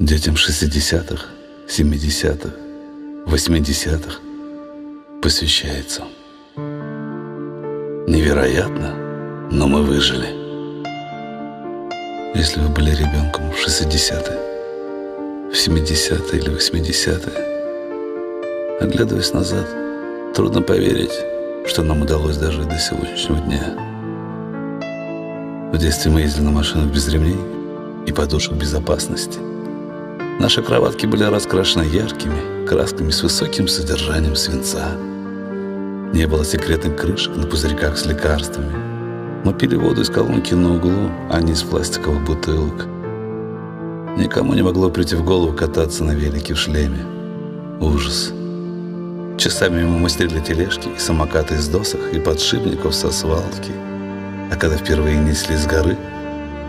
Детям 60-х, 70-х, 80-х посвящается. Невероятно, но мы выжили. Если вы были ребенком в 60-е, в 70-е или 80-е, оглядываясь назад, трудно поверить, что нам удалось дожить до сегодняшнего дня. В детстве мы ездили на машинах без ремней и подушек безопасности. Наши кроватки были раскрашены яркими красками с высоким содержанием свинца. Не было секретных крышек на пузырьках с лекарствами. Мы пили воду из колонки на углу, а не из пластиковых бутылок. Никому не могло прийти в голову кататься на велике в шлеме. Ужас. Часами мы мастерили тележки и самокаты из досок и подшипников со свалки. А когда впервые несли с горы,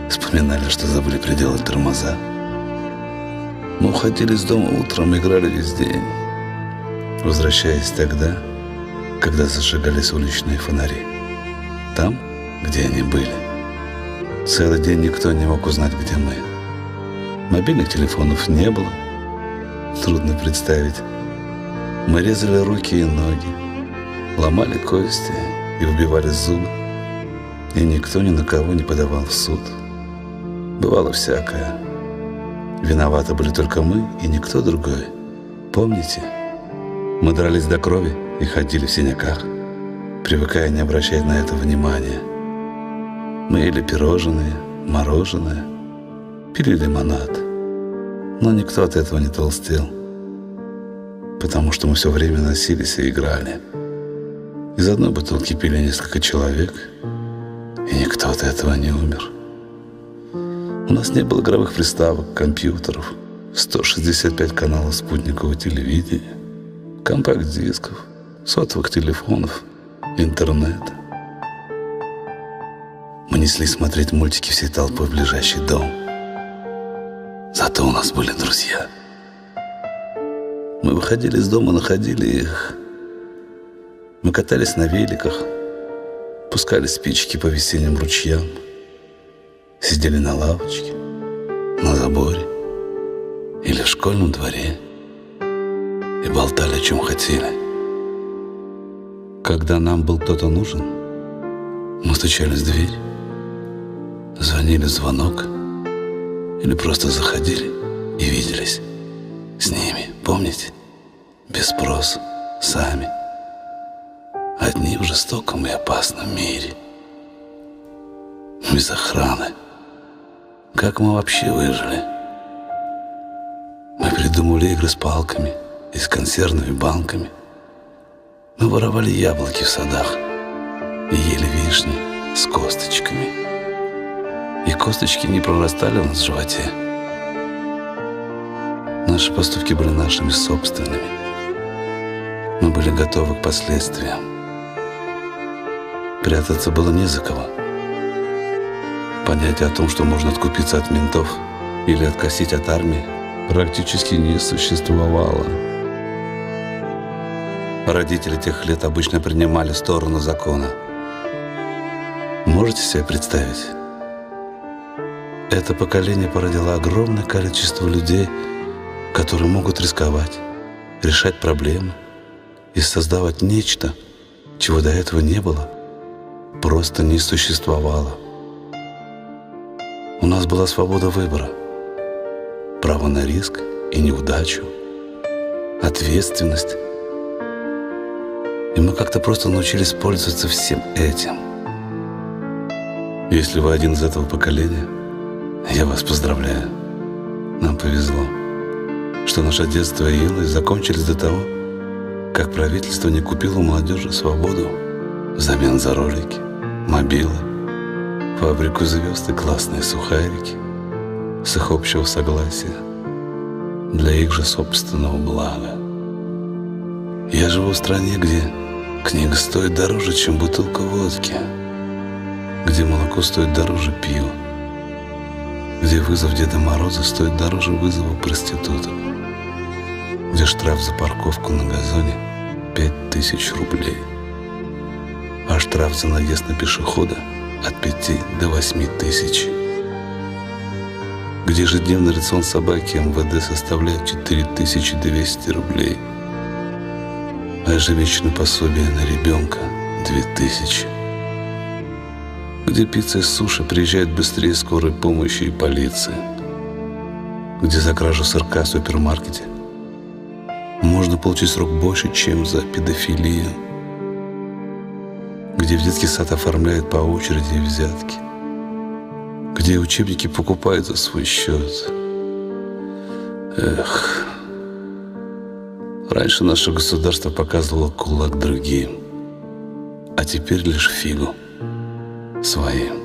вспоминали, что забыли приделать тормоза. Мы уходили из дома утром, играли весь день, возвращаясь тогда, когда зажигались уличные фонари. Там, где они были. Целый день никто не мог узнать, где мы. Мобильных телефонов не было. Трудно представить. Мы резали руки и ноги, ломали кости и выбивали зубы. И никто ни на кого не подавал в суд. Бывало всякое. Виноваты были только мы и никто другой. Помните? Мы дрались до крови и ходили в синяках, привыкая не обращать на это внимания. Мы ели пирожные, мороженое, пили лимонад. Но никто от этого не толстел, потому что мы все время носились и играли. Из одной бутылки пили несколько человек, и никто от этого не умер. У нас не было игровых приставок, компьютеров, 165 каналов спутникового телевидения, компакт-дисков, сотовых телефонов, интернета. Мы несли смотреть мультики всей толпой в ближайший дом. Зато у нас были друзья. Мы выходили из дома, находили их. Мы катались на великах, пускали спички по весенним ручьям – Сидели на лавочке, на заборе или в школьном дворе и болтали, о чем хотели. Когда нам был кто-то нужен, мы стучались в дверь, звонили в звонок или просто заходили и виделись с ними, помните? Без спроса, сами. Одни в жестоком и опасном мире. Без охраны. Как мы вообще выжили? Мы придумали игры с палками и с консервными банками. Мы воровали яблоки в садах и ели вишни с косточками. И косточки не прорастали у нас в животе. Наши поступки были нашими собственными. Мы были готовы к последствиям. Прятаться было не за кого. Понятие о том, что можно откупиться от ментов или откосить от армии, практически не существовало. Родители тех лет обычно принимали сторону закона. Можете себе представить? Это поколение породило огромное количество людей, которые могут рисковать, решать проблемы и создавать нечто, чего до этого не было, просто не существовало. У нас была свобода выбора, право на риск и неудачу, ответственность. И мы как-то просто научились пользоваться всем этим. Если вы один из этого поколения, я вас поздравляю. Нам повезло, что наше детство и юность закончились до того, как правительство не купило у молодежи свободу взамен за ролики, мобилы, фабрику звезд и классные сухарики с их общего согласия для их же собственного блага. Я живу в стране, где книга стоит дороже, чем бутылка водки, где молоко стоит дороже пива, где вызов Деда Мороза стоит дороже вызова проституток, где штраф за парковку на газоне пять тысяч рублей, а штраф за наезд на пешехода – от пяти до восьми тысяч. где ежедневный рацион собаки МВД составляет 4200 рублей, а ежемесячное пособие на ребенка 2000. Где пицца и суши приезжает быстрее скорой помощи и полиции. Где за кражу сырка в супермаркете можно получить срок больше, чем за педофилию. Где в детский сад оформляют по очереди взятки. Где учебники покупают за свой счет. Эх, раньше наше государство показывало кулак другим, а теперь лишь фигу своим.